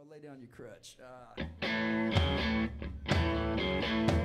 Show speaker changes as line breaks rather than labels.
called Lay Down Your Crutch. Uh,